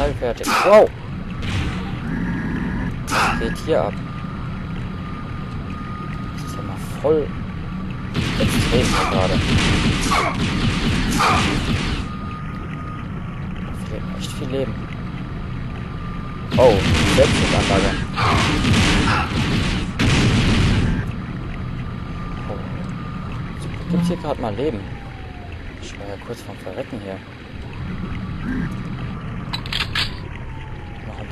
Teil fertig. Wow! Was geht hier ab? Das ist ja mal voll extrem gerade. Da fehlt echt viel Leben. Oh, Selbstschussanlage. Oh. Gibt's hier gerade mal Leben? Ich war ja kurz vorm Verrecken hier.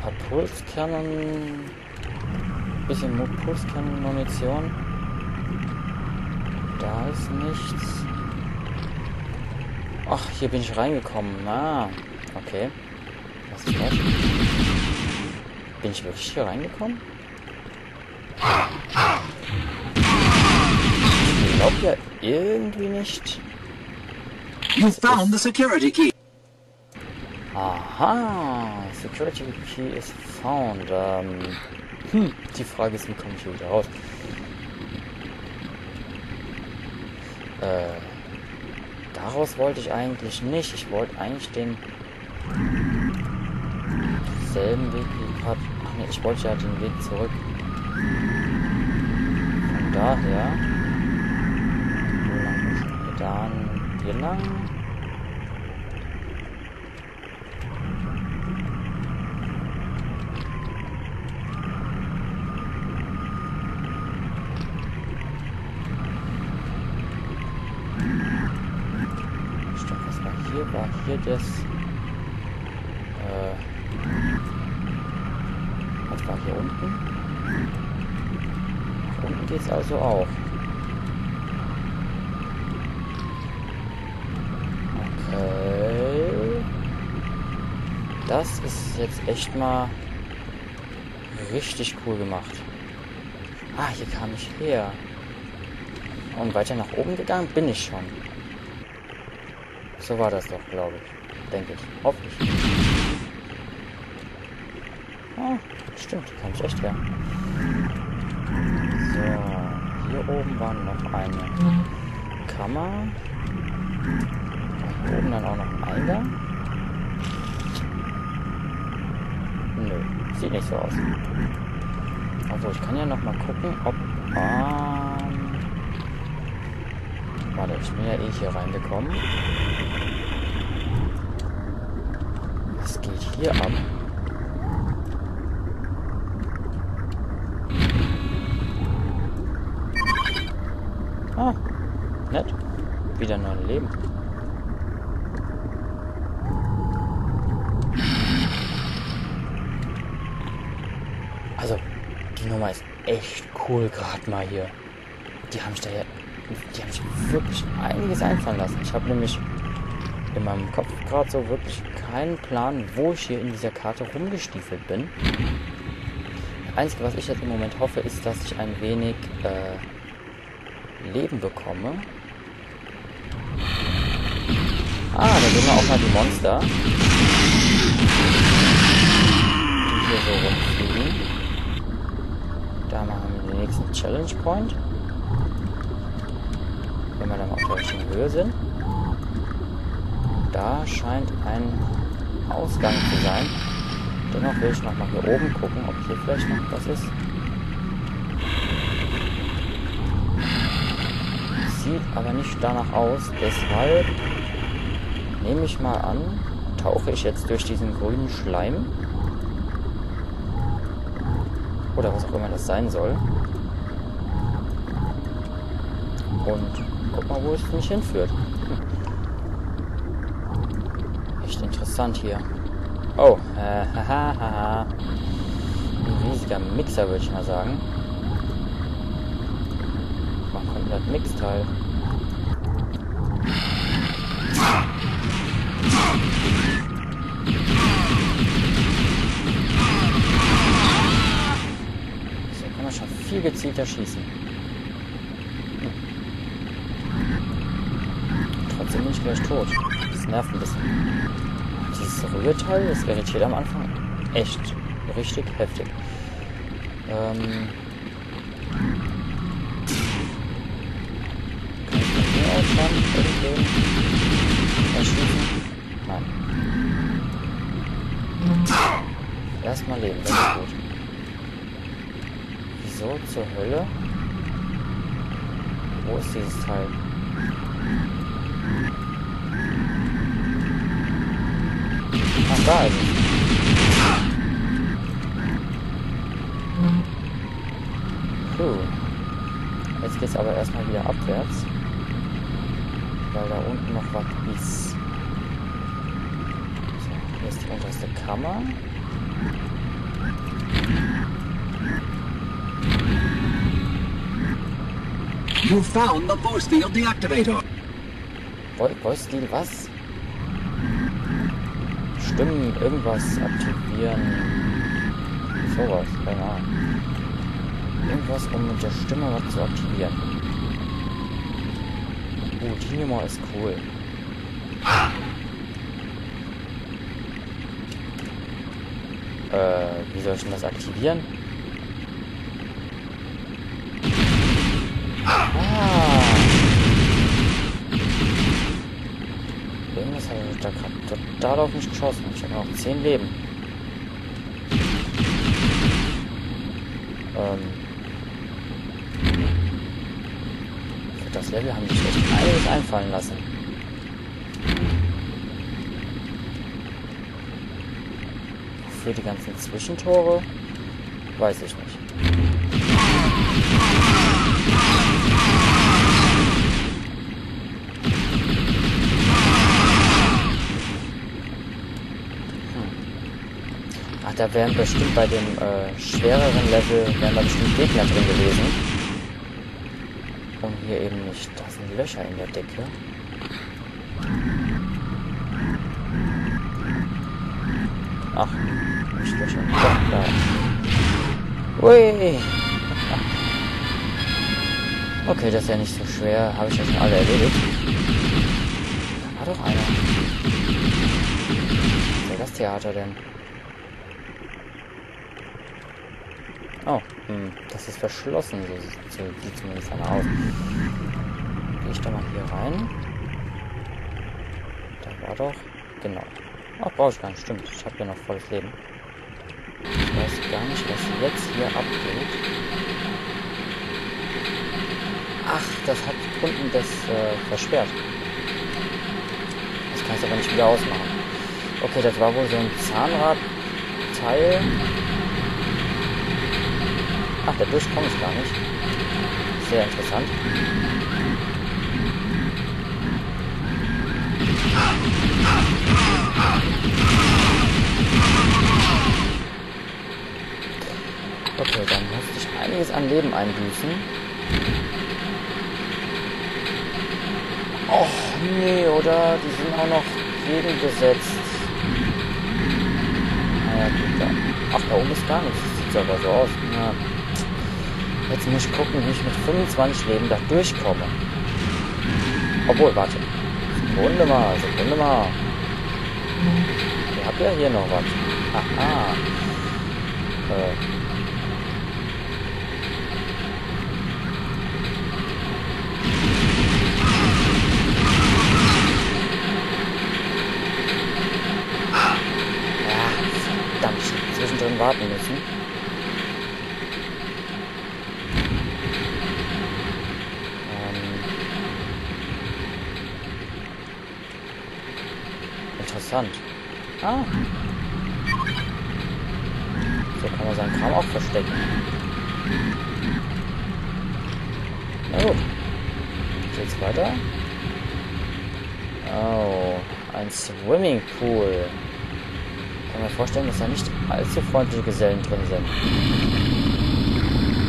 Paar Pulskernen. Bisschen Pulskernen-Munition. Da ist nichts. Ach, hier bin ich reingekommen. Ah, okay. Was ist das? Bin ich wirklich hier reingekommen? Ich glaube ja irgendwie nicht. You found the security key. Aha, Security Key is found. Ähm, hm, die Frage ist, wie komme ich hier wieder raus? Äh, daraus wollte ich eigentlich nicht. Ich wollte eigentlich den selben Weg wie gerade. Ach nee, ich wollte ja den Weg zurück. Von daher. Wo lang ich hier dann hier lang? Stimmt, was war hier? Das. Äh, was war hier unten? Nach unten geht's also auch. Okay. Das ist jetzt echt mal richtig cool gemacht. Ah, hier kam ich her. Und weiter nach oben gegangen bin ich schon. So war das doch, glaube ich. Denke ich. Hoffe ich. Ah, stimmt. Kann ich echt her. So. Hier oben war noch eine Kammer. Hier oben dann auch noch ein Eingang. Nö. Sieht nicht so aus. Also ich kann ja noch mal gucken, ob... Ähm, warte, ich bin ja eh hier reingekommen. Was geht hier ab? Ah, nett. Wieder neun Leben. Also, die Nummer ist echt cool gerade mal hier. Die haben sich da ja, die haben sich wirklich einiges einfallen lassen. Ich habe nämlich in meinem Kopf gerade so wirklich keinen Plan, wo ich hier in dieser Karte rumgestiefelt bin. Das Einzige, was ich jetzt im Moment hoffe, ist, dass ich ein wenig äh, Leben bekomme. Ah, da sehen wir auch mal die Monster. Die hier so rumfliegen. Da machen wir den nächsten Challenge Point. Wenn wir dann auf der richtigen Höhe sind. Da scheint ein Ausgang zu sein. Dennoch will ich nochmal hier oben gucken, ob hier vielleicht noch was ist. Sieht aber nicht danach aus, deshalb nehme ich mal an, tauche ich jetzt durch diesen grünen Schleim. Oder was auch immer das sein soll. Und guck mal, wo es mich hinführt. Hm. Echt interessant hier. Oh, äh, haha, haha. Ein riesiger Mixer, würde ich mal sagen. Man kommt das Mixteil. So kann man schon viel gezielter schießen. Hm. Trotzdem bin ich gleich tot. Das nervt ein bisschen. Dieses Rührteil, das irritiert am Anfang echt richtig heftig. Ähm Kann ich von hier aus dann irgendwen erschießen? Nein. Erstmal leben, das ist gut. Wieso zur Hölle? Wo ist dieses Teil? Ach, da ist es. Puh. Jetzt geht's aber erstmal wieder abwärts. Weil da unten noch was ist. So, hier ist die unterste Kammer. You found the force field deactivator. Voice was? Stimmen, irgendwas aktivieren. Sowas, keine Ahnung. Irgendwas, um mit der Stimme was zu aktivieren. Uh, die Nummer ist cool. Äh, wie soll ich denn das aktivieren? Ah. Irgendwas habe ich da gerade total auf mich geschossen. Ich habe noch 10 Leben. Ähm. Für das Level haben sich echt einiges einfallen lassen. Für die ganzen Zwischentore? Weiß ich nicht. Da wären bestimmt bei dem äh, schwereren Level wären da bestimmt Gegner drin gewesen. Und hier eben nicht. Da sind Löcher in der Decke. Ach, nicht Löcher. Doch, da. Ui. Okay, das ist ja nicht so schwer. Habe ich ja schon alle erledigt. Da war doch einer. Was ist das Theater denn? Oh, das ist verschlossen, so sieht, zumindest einer aus. Gehe ich da mal hier rein. Da war doch. Genau. Ach, brauche ich gar nicht. Stimmt, ich habe ja noch volles Leben. Ich weiß gar nicht, was jetzt hier abgeht. Ach, das hat unten das äh, versperrt. Das kann ich aber nicht wieder ausmachen. Okay, das war wohl so ein Zahnradteil. Ach, dadurch komme ich gar nicht. Sehr interessant. Okay, dann musste ich einiges an Leben einbüßen. Och, nee, oder? Die sind auch noch gegengesetzt. Naja, gut, da. Ach, da oben ist gar nichts. Sieht aber so aus. Ja. Jetzt muss ich gucken, wie ich mit 25 Leben da durchkomme. Obwohl, warte. Sekunde mal, Sekunde mal. Ich hab ja hier noch was. Aha. Äh. Warten müssen. Ähm. Interessant. Ah. So kann man seinen Kram auch verstecken. Na gut. Geht's weiter? Oh, ein Swimmingpool. Ich kann mir vorstellen, dass da nicht allzu freundliche Gesellen drin sind.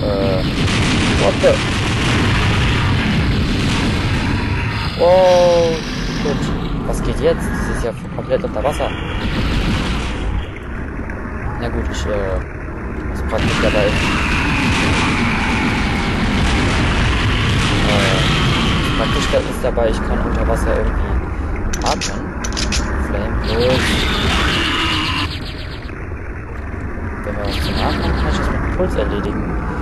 Äh, what the? Oh, shit. Was geht jetzt? Das ist ja komplett unter Wasser. Na gut, ich, äh, was praktisch dabei. Äh, praktisch ist dabei, ich kann unter Wasser irgendwie atmen. Flame Pulse. Wenn wir uns zum Atmen, kann ich das mit dem Puls erledigen.